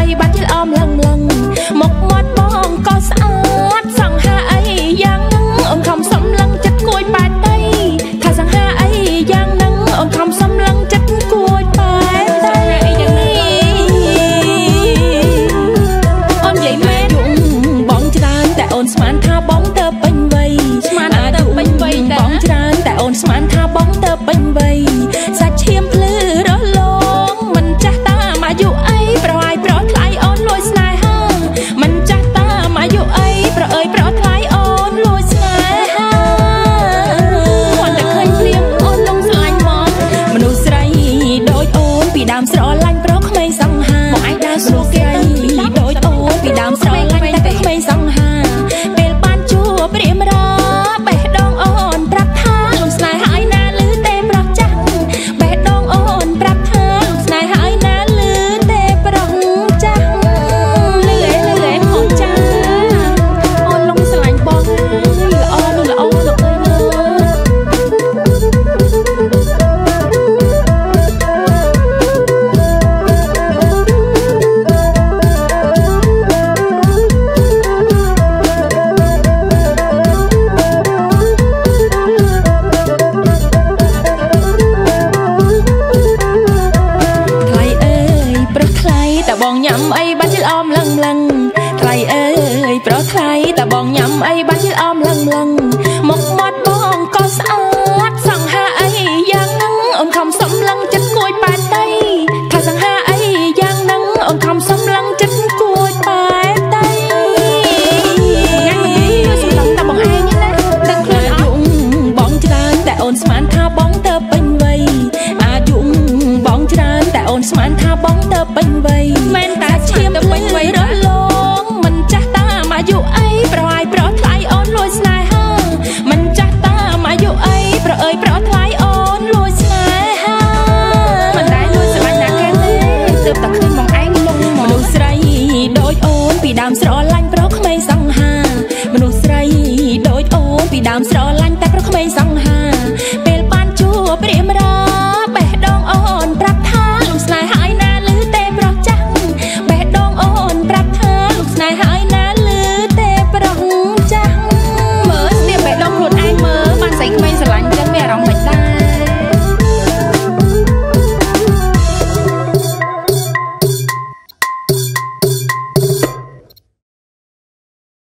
អីបានជាល្អមឡឹងឡឹងមកមាត់បងក៏ស្អាតសង្ហាអីយ៉ាងនឹងអូនខំសំឡឹងចិត្តគួយប៉ែតៃថាសង្ហាអីយ៉ាងនឹងអូនខំសំឡឹងចិត្តគួយប៉ែតៃអូននិយាយមែនបងច្រើនតែអូនស្មានថាបងទៅពេញវ័យស្មានទៅពេញវ័យតែបងច្រើនតែអូនស្មានថាបងទៅពេញវ័យសាច់ឈាម បងញ៉ាំអីបាច់ជិលអមលឹងលឹងថ្លៃអើយប្រុសថ្លៃតើបងញ៉ាំអីបាច់ជិលអមលឹងលឹង